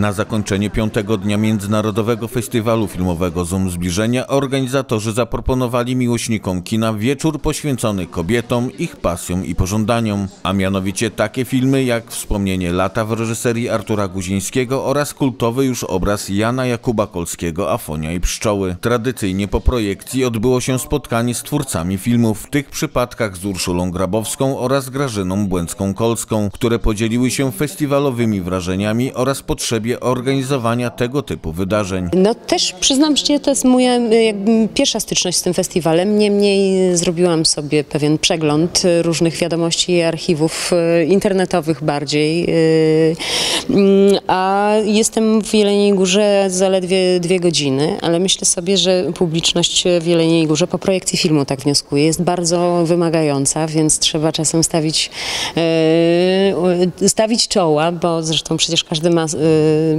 Na zakończenie piątego dnia Międzynarodowego Festiwalu Filmowego Zoom Zbliżenia organizatorzy zaproponowali miłośnikom kina wieczór poświęcony kobietom, ich pasjom i pożądaniom, a mianowicie takie filmy jak Wspomnienie lata w reżyserii Artura Guzińskiego oraz kultowy już obraz Jana Jakuba Kolskiego Afonia i Pszczoły. Tradycyjnie po projekcji odbyło się spotkanie z twórcami filmów, w tych przypadkach z Urszulą Grabowską oraz Grażyną Błęcką-Kolską, które podzieliły się festiwalowymi wrażeniami oraz potrzebie organizowania tego typu wydarzeń. No też przyznam szczerze, to jest moja y, jakby pierwsza styczność z tym festiwalem. Niemniej zrobiłam sobie pewien przegląd y, różnych wiadomości i archiwów y, internetowych bardziej. mm, A jestem w Jeleniej Górze zaledwie dwie godziny, ale myślę sobie, że publiczność w Jeleniej Górze po projekcji filmu tak wnioskuje. Jest bardzo wymagająca, więc trzeba czasem stawić, stawić czoła, bo zresztą przecież każdy ma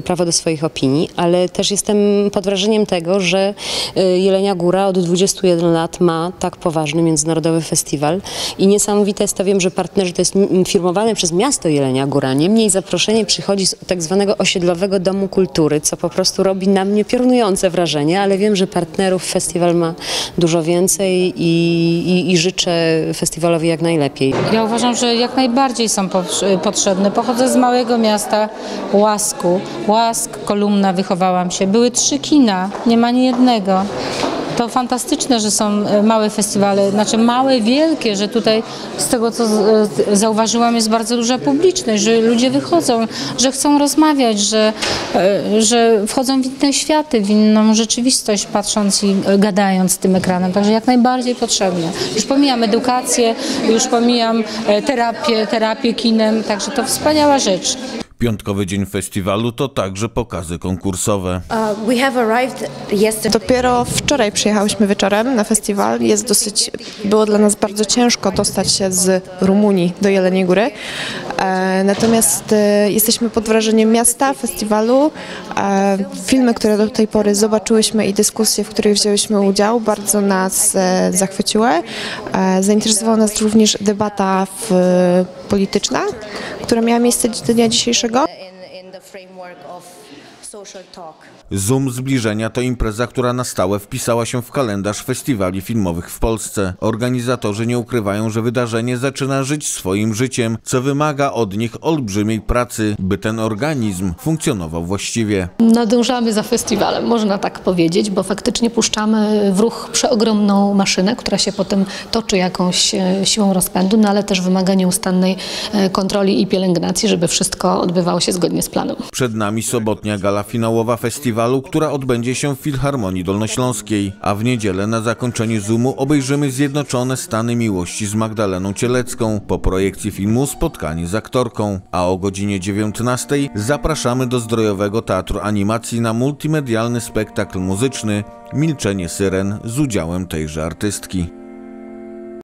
prawo do swoich opinii, ale też jestem pod wrażeniem tego, że e, Jelenia Góra od 21 lat ma tak poważny międzynarodowy festiwal i niesamowite jest to, wiem, że partnerzy to jest firmowane przez miasto Jelenia Góra, niemniej zaproszenie przychodzi z tak zwanego osiedlowego domu kultury, co po prostu robi na mnie piorunujące wrażenie, ale wiem, że partnerów festiwal ma dużo więcej i, i, i życzę festiwalowi jak najlepiej. Ja uważam, że jak najbardziej są po- potrzebne. Pochodzę z małego miasta Łasku. Łask, Kolumna, wychowałam się. Były trzy kina, nie ma ani jednego. To fantastyczne, że są e, małe festiwale, znaczy małe, wielkie, że tutaj z tego co z- e, zauważyłam jest bardzo duża publiczność, że ludzie wychodzą, że chcą rozmawiać, że, e, że wchodzą w inne światy, w inną rzeczywistość patrząc i gadając tym ekranem. Także jak najbardziej potrzebne. Już pomijam edukację, już pomijam terapię, terapię kinem, także to wspaniała rzecz. Piątkowy dzień festiwalu to także pokazy konkursowe. Uh. Dopiero wczoraj przyjechałyśmy wieczorem na festiwal. Jest dosyć, było dla nas bardzo ciężko dostać się z Rumunii do Jeleniej Góry. E, natomiast e, jesteśmy pod wrażeniem miasta, festiwalu. E, filmy, które do tej pory zobaczyłyśmy i dyskusje, w których wzięłyśmy udział, bardzo nas zachwyciły. Zainteresowała nas również debata w, polityczna, która miała miejsce dnia dzisiejszego. Zoom Zbliżenia to impreza, która na stałe wpisała się w kalendarz festiwali filmowych w Polsce. Organizatorzy nie ukrywają, że wydarzenie zaczyna żyć swoim życiem, co wymaga od nich olbrzymiej pracy, by ten organizm funkcjonował właściwie. Nadążamy za festiwalem, można tak powiedzieć, bo faktycznie puszczamy w ruch przeogromną maszynę, która się potem toczy jakąś e, siłą rozpędu, no ale też wymaga nieustannej e, kontroli i pielęgnacji, żeby wszystko odbywało się zgodnie z planem. Przed nami sobotnia gala finałowa festiwalu, która odbędzie się w Filharmonii Dolnośląskiej, a w niedzielę na zakończenie Zoomu obejrzymy Zjednoczone Stany Miłości z Magdaleną Cielecką. Po projekcji filmu spotkanie z aktorką, a o godzinie 19 zapraszamy do Zdrojowego Teatru Animacji na multimedialny spektakl muzyczny Milczenie Syren z udziałem tejże artystki.